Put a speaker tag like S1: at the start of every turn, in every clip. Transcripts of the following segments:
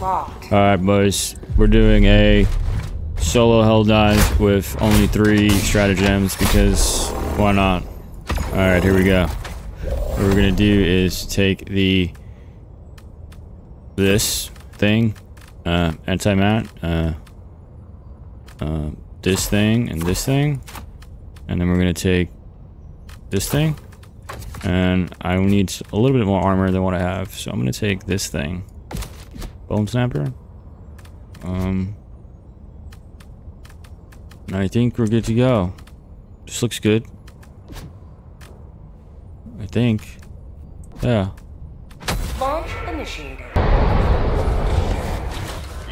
S1: Alright, boys. We're doing a solo hell dive with only three stratagems because why not? Alright, here we go. What we're gonna do is take the this thing, uh, anti-mat, uh, uh, this thing and this thing, and then we're gonna take this thing, and I need a little bit more armor than what I have, so I'm gonna take this thing, bone snapper, um, I think we're good to go. This looks good. I think. Yeah.
S2: Launch initiated.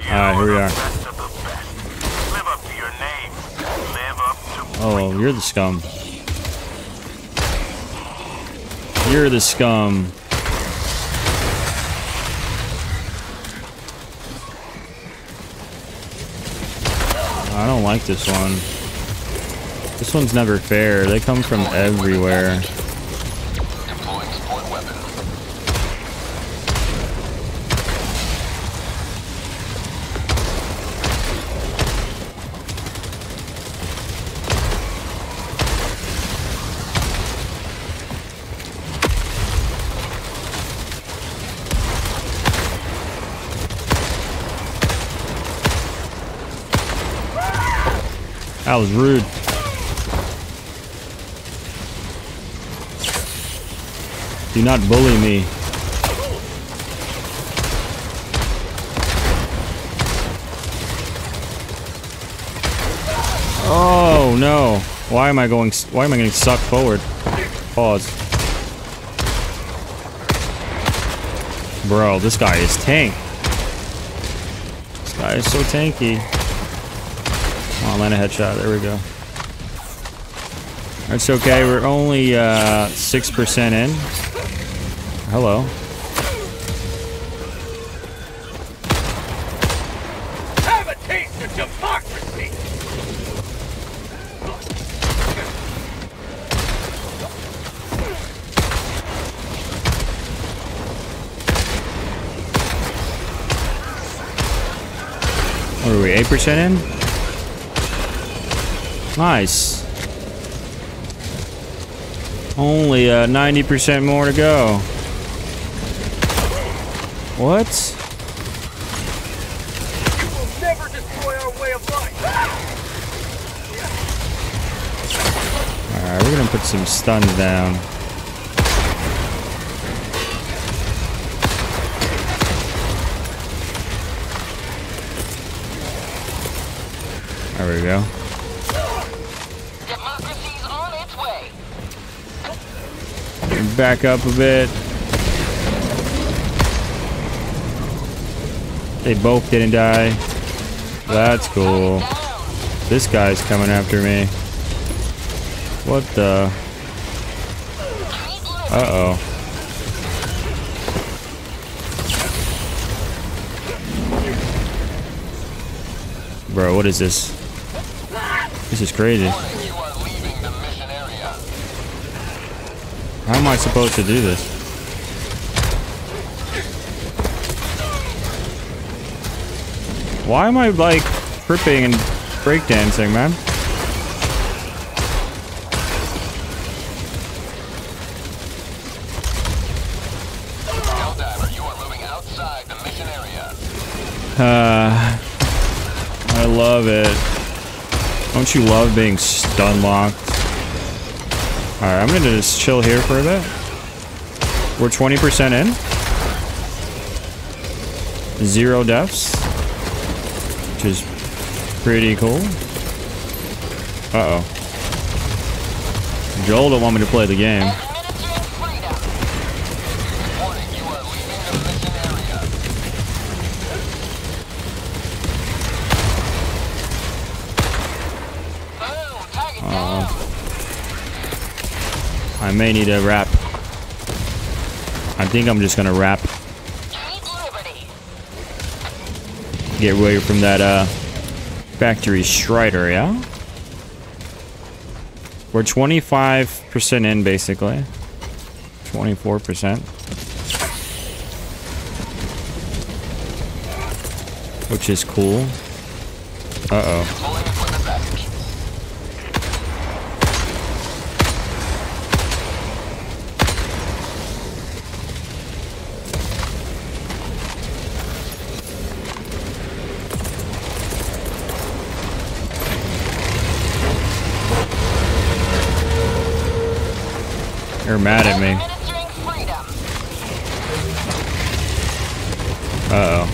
S1: Alright, here we are.
S3: Best of the best. Live up to your name. Live up to
S1: Oh, you're the scum. You're the scum. I don't like this one. This one's never fair. They come from everywhere. That was rude. Do not bully me. Oh no. Why am I going why am I getting sucked forward? Pause. Bro, this guy is tank. This guy is so tanky. Come on, land a headshot. There we go. That's okay. We're only uh, 6% in. Hello.
S3: Have a taste of democracy!
S1: What are we, 8% in? Nice. Only uh, 90% more to go. What?
S3: You will never destroy our way of life!
S1: Alright, we're gonna put some stuns down. There we go. Back up a bit. They both didn't die. That's cool. This guy's coming after me. What the? Uh-oh. Bro, what is this? This is crazy. How am I supposed to do this? Why am I like tripping and breakdancing, man?
S4: Helldiver, you are moving outside the mission area.
S1: Uh, I love it. Don't you love being stun locked? Alright, I'm gonna just chill here for a bit. We're 20% in. Zero deaths. Which is pretty cool. Uh-oh. Joel don't want me to play the game. I may need a wrap. I think I'm just gonna wrap. Get away from that uh factory strider, yeah? We're 25% in basically. 24%. which is cool. Uh-oh. You're mad at me. Uh-oh.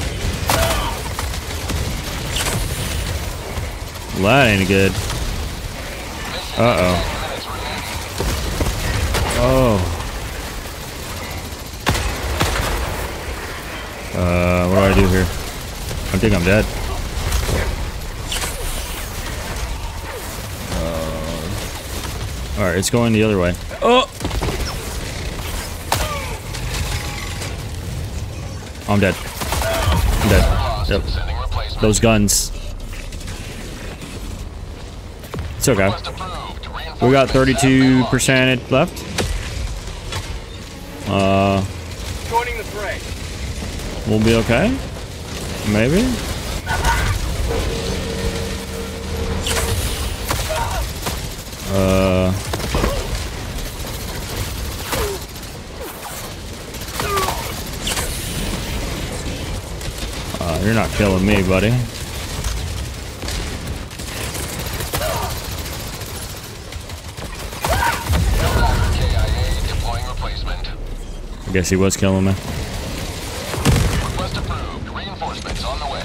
S1: Well, that ain't good. Uh-oh. Oh. Uh, what do I do here? I think I'm dead. Uh, Alright, it's going the other way. Oh! I'm dead. I'm dead. Yep. Those guns. It's okay. We got 32% left. Uh, we'll be okay. Maybe. Uh. You're not killing me, buddy.
S4: KIA deploying replacement.
S1: I guess he was killing me.
S4: Request approved. Reinforcements on the way.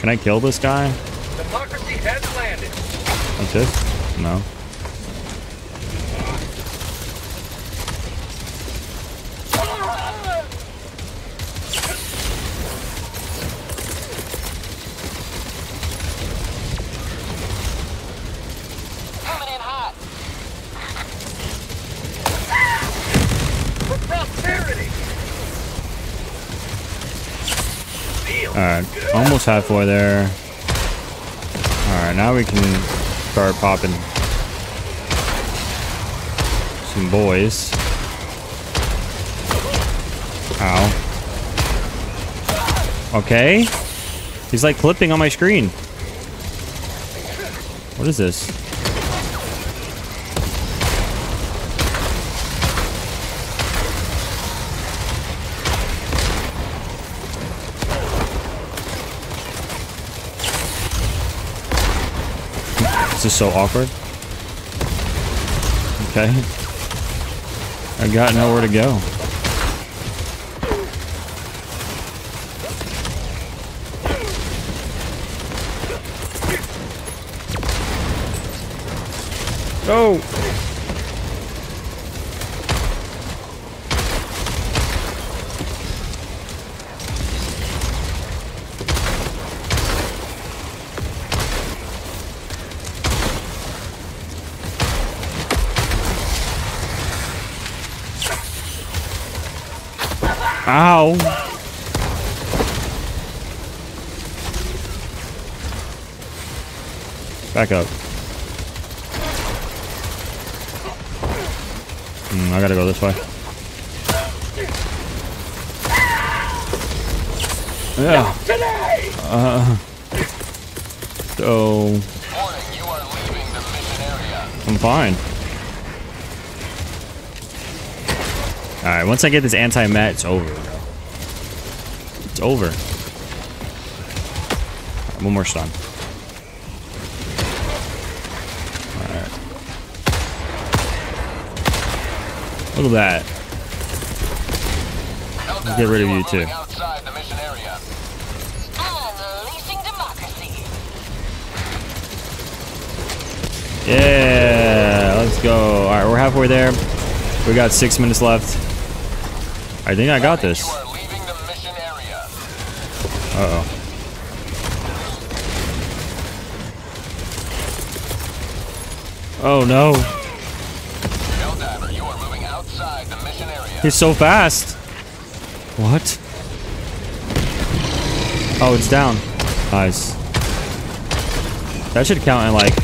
S1: Can I kill this guy?
S3: Democracy has landed.
S1: Like this? No.
S4: Coming in hot.
S3: For prosperity.
S1: Alright, almost halfway there. Alright, now we can start popping some boys. Ow. Okay. He's like clipping on my screen. What is this? This is so awkward. Okay. I got nowhere to go. Go! Back up. Hmm, I gotta go this way. Yeah. Uh. So. I'm fine. Alright, once I get this anti-mat, it's over. It's over. Alright, one more stun. Alright. Look at that.
S4: Helldiver,
S1: Get rid of you, too. Yeah, let's go. Alright, we're halfway there. We got six minutes left. I think I got this.
S4: You are leaving the mission area.
S1: Uh-oh. Oh no.
S4: Helldiver, you are moving outside the mission area.
S1: He's so fast. What? Oh, it's down. Nice. That should count at like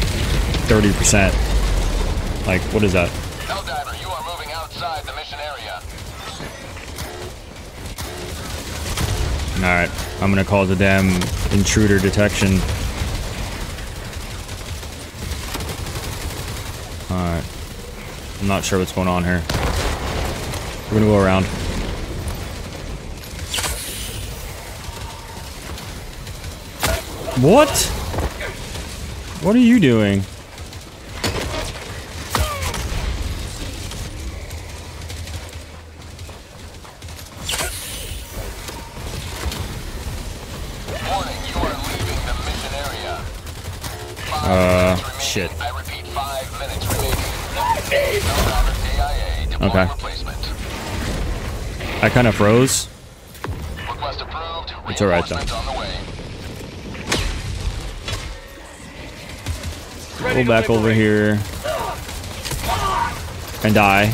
S1: 30%. Like, what is that?
S4: Helldiver, you are moving outside the mission area.
S1: Alright, I'm gonna call the damn intruder detection. Alright. I'm not sure what's going on here. We're gonna go around. What? What are you doing? Uh,
S4: AIA. Deploying
S1: Okay. I kind of froze. It's all right, though.
S4: Reinforcements on the way.
S1: Go back over here. And die.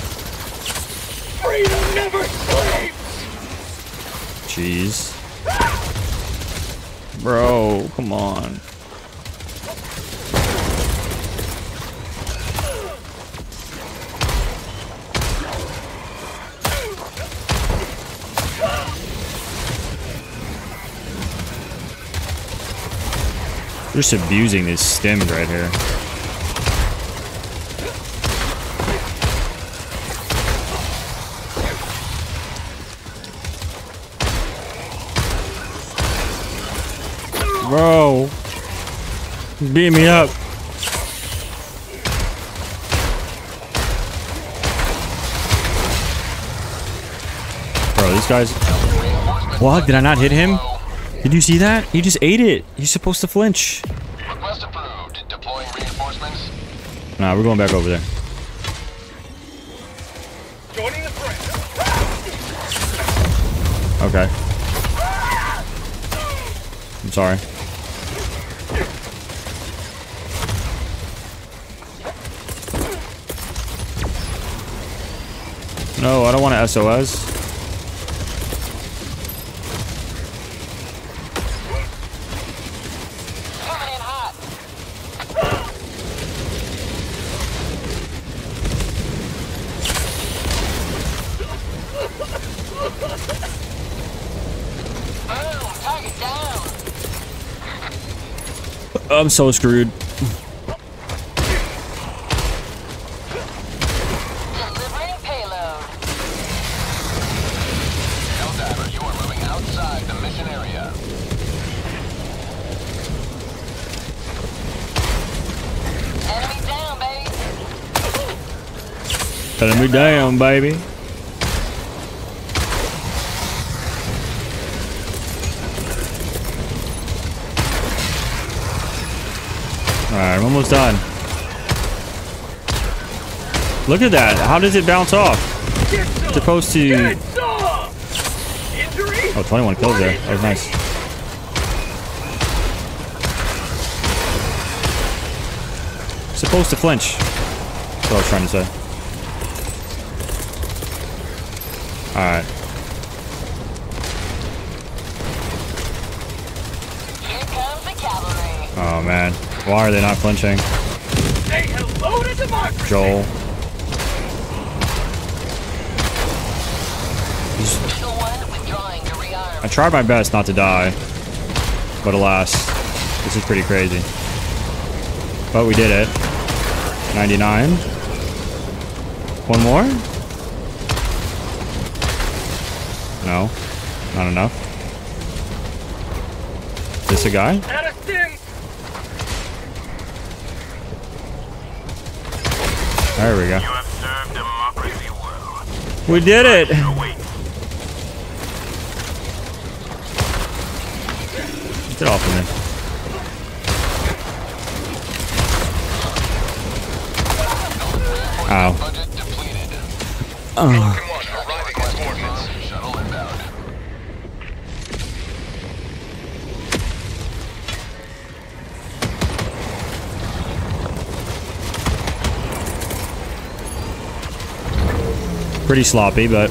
S5: Freedom never sleeps!
S1: Jeez. Bro, come on. Just abusing this stem right here. Bro. Beat me up. Bro, these guys. What? Did I not hit him? Did you see that? He just ate it. He's supposed to flinch. Nah, we're going back over there.
S5: Joining the threat.
S1: Okay. I'm sorry. No, I don't want to SOS.
S2: Coming in hot. Boom, target down.
S1: I'm so screwed.
S2: Delivering payload.
S4: Helldiver, you are moving outside the mission area.
S2: Enemy down, baby.
S1: Telling me down, baby. Alright, I'm almost done. Look at that. How does it bounce off?
S5: Some!
S1: Supposed to...
S5: Get some! Injury?
S1: Oh, 21 kills there. That was nice. Supposed to flinch. That's what I was trying to say. Alright.
S2: Here comes the cavalry.
S1: Oh, man. Why are they not flinching?
S5: Say hello to democracy!
S1: Joel.
S2: Eagle 1 withdrawing to rearm.
S1: I tried my best not to die. But alas, this is pretty crazy. But we did it. 99. One more? No. Not enough. Is This a guy? There we go.
S3: You have served democracy well.
S1: We did it! Get off of me. Ow.
S4: Budget.
S1: Oh. Pretty sloppy, but...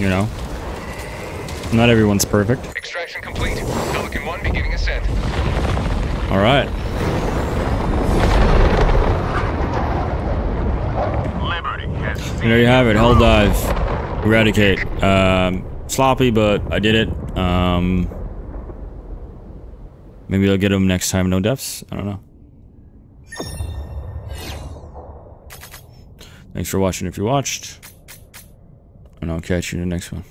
S1: You know. Not everyone's perfect.
S6: Extraction complete. Pelican 1 beginning ascent.
S1: Alright. And there you have it. Hell dive. Eradicate. Um, sloppy, but I did it. Um, maybe I'll get him next time. No deaths. I don't know. Thanks for watching if you watched. And I'll catch you in the next one.